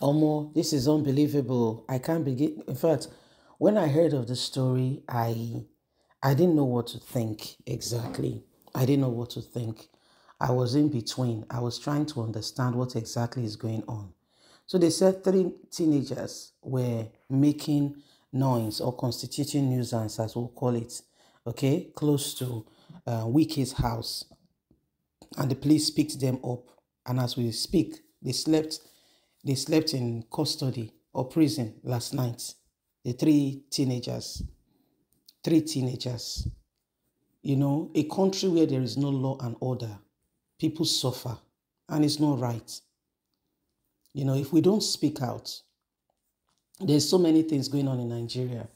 Omo, this is unbelievable. I can't begin. In fact, when I heard of the story, I I didn't know what to think exactly. I didn't know what to think. I was in between. I was trying to understand what exactly is going on. So they said three teenagers were making noise or constituting nuisance, as we'll call it, okay, close to uh, Wike's house. And the police picked them up. And as we speak, they slept they slept in custody or prison last night. The three teenagers. Three teenagers. You know, a country where there is no law and order, people suffer, and it's not right. You know, if we don't speak out, there's so many things going on in Nigeria.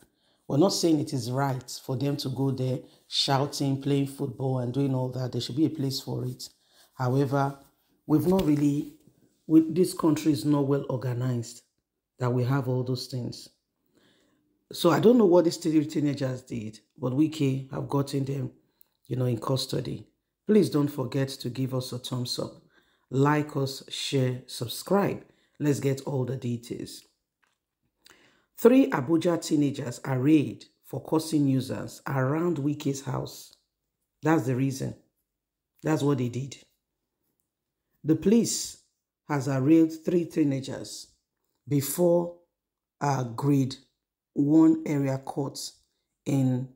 We're not saying it is right for them to go there shouting, playing football, and doing all that. There should be a place for it. However, we've not really we, this country is not well organized that we have all those things. So I don't know what these teenagers did, but we have gotten them, you know, in custody. Please don't forget to give us a thumbs up, like us, share, subscribe. Let's get all the details. Three Abuja teenagers arraigned for causing nuisance around Wike's house. That's the reason. That's what they did. The police has arraigned three teenagers before a grade one area court in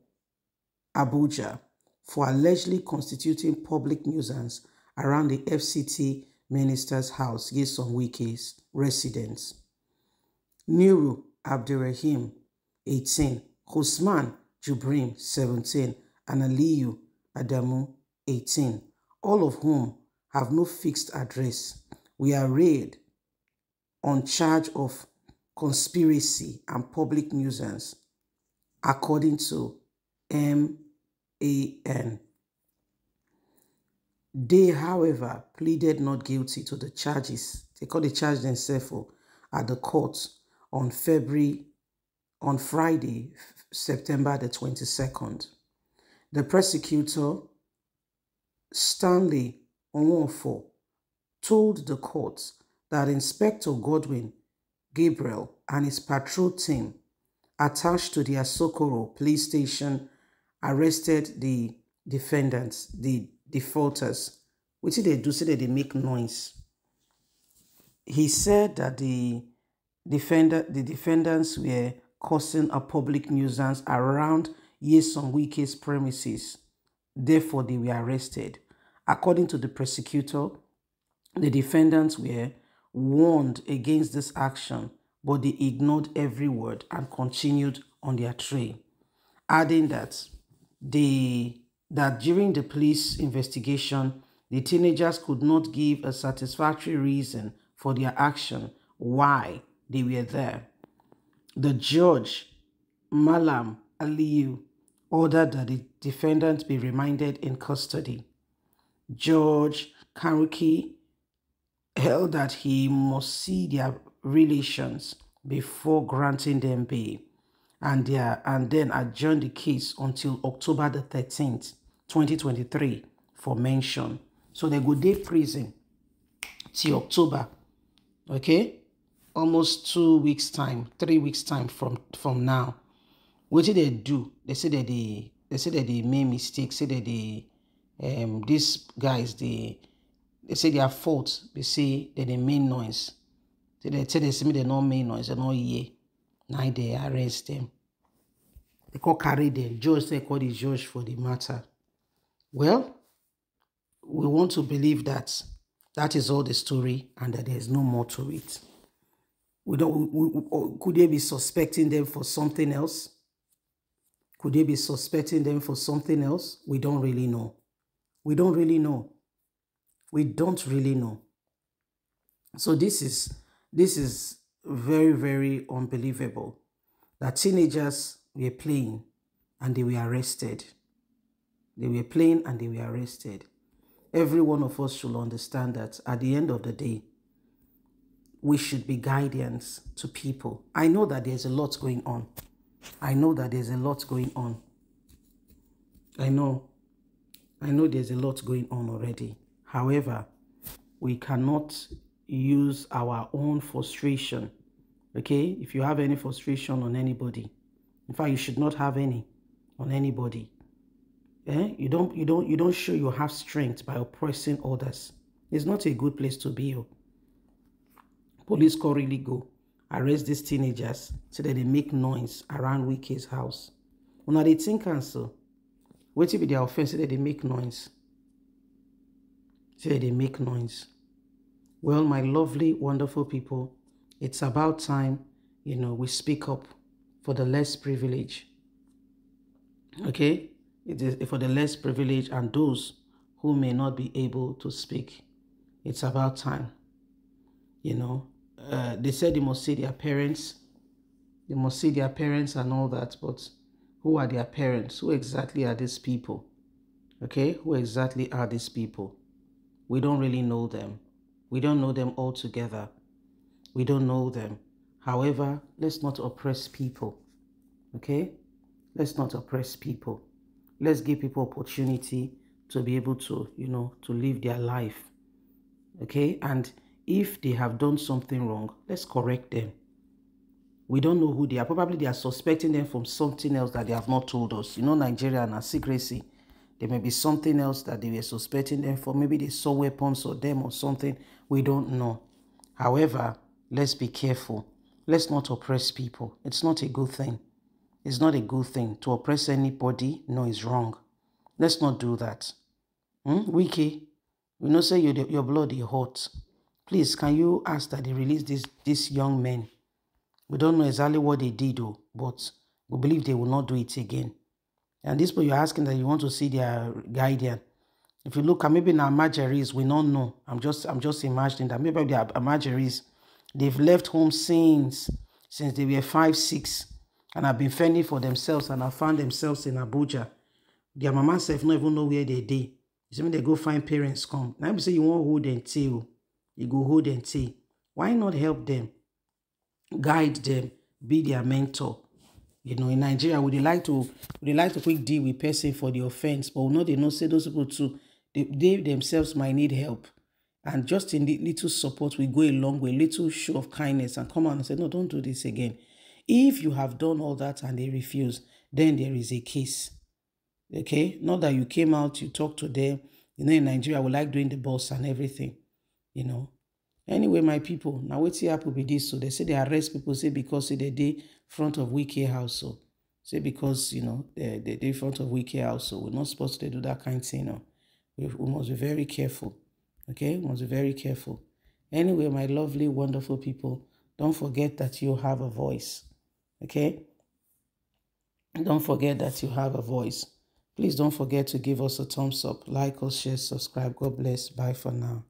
Abuja for allegedly constituting public nuisance around the FCT minister's house, Nyesom Wike's residence. Nuru Abdurrahim, 18, Husman Jubrim, 17, and Aliyu Adamu, 18, all of whom have no fixed address we are arraigned on charge of conspiracy and public nuisance, according to NAN. They, however, pleaded not guilty to the charges. They called the charge themselves at the court on February, on Friday, September the 22nd. The prosecutor, Stanley Onwofo, told the court that Inspector Godwin Gabriel and his patrol team attached to the Asokoro police station arrested the defendants, the defaulters. Did they do? Say that they make noise. He said that the defender, the defendants were causing a public nuisance around Nyesom Wike's premises. Therefore, they were arrested. According to the prosecutor, the defendants were warned against this action, but they ignored every word and continued on their trail, adding that they that during the police investigation, the teenagers could not give a satisfactory reason for their action, why they were there. The judge, Malam Aliyu, ordered that the defendant be remanded in custody. George Karuki held that he must see their relations before granting them bail and, their, and then adjourn the case until October the 13th, 2023 for mention. So they go day prison till October, okay? Almost two weeks time, three weeks time from, from now. What did they do? They say that they, they say that they made mistakes, say that they, um, these guys, they, they say their fault. They say that they make noise. Say they say they they no make noise. They no hear. Now they arrest them. They call carry them. Judge they call the judge for the matter. Well we want to believe that. That is all the story and that there is no more to it. We don't we, we, oh, could they be suspecting them for something else? Could they be suspecting them for something else? We don't really know. We don't really know we don't really know. So this is this is very, very unbelievable that teenagers were playing and they were arrested. They were playing and they were arrested. Every one of us should understand that at the end of the day, we should be guidance to people. I know that there's a lot going on. I know that there's a lot going on. I know. I know there's a lot going on already. However, we cannot use our own frustration. Okay? If you have any frustration on anybody, in fact, you should not have any on anybody. Eh? You don't you don't you don't show you have strength by oppressing others. It's not a good place to be. Oh. Police call really go arrest these teenagers so that they make noise around Wike's house. Una they think so. What if they offense so that they make noise? So they make noise. Well, my lovely, wonderful people, it's about time, you know, we speak up for the less privileged. Okay? It is for the less privileged and those who may not be able to speak. It's about time. You know, uh, they said they must see their parents. They must see their parents and all that, but who are their parents? Who exactly are these people? Okay, who exactly are these people? We don't really know them. We don't know them all together. We don't know them. However, let's not oppress people. Okay? Let's not oppress people. Let's give people opportunity to be able to, you know, to live their life. Okay? And if they have done something wrong, let's correct them. We don't know who they are. Probably they are suspecting them from something else that they have not told us. You know, Nigeria and our secrecy. There may be something else that they were suspecting them for. Maybe they saw weapons or them or something. We don't know. However, let's be careful. Let's not oppress people. It's not a good thing. It's not a good thing. To oppress anybody, no, it's wrong. Let's not do that. Hmm? Wike, we know say your, your blood is hot. Please, can you ask that they release this, these young men? We don't know exactly what they did, though, but we believe they will not do it again. And this people you're asking that you want to see their guardian. If you look at maybe now Marjories, we don't know. I'm just I'm just imagining that maybe they are Marjories. They've left home since since they were five, six, and have been fending for themselves and have found themselves in Abuja. Their mama self not even know where they did. You see when they go find parents come. Now you say you want hold them tail. Oh. You go hold them tail. Why not help them? Guide them, be their mentor. You know, in Nigeria, would they like to would they like to quick deal with person for the offense, but not they not say those people too. They, they themselves might need help. And just in the little support, we go a long way, little show of kindness and come on and say, no, don't do this again. If you have done all that and they refuse, then there is a case. Okay? Not that you came out, you talked to them. You know, in Nigeria, we like doing the boss and everything. You know, anyway my people now wetin happen will be this so they say they arrest people say because say they dey front of wike house so say because you know they they dey front of wike house so we're not supposed to do that kind of thing no. We, we must be very careful okay? We must be very careful. Anyway my lovely wonderful people don't forget that you have a voice okay? Don't forget that you have a voice. Please don't forget to give us a thumbs up like us share subscribe. God bless. Bye for now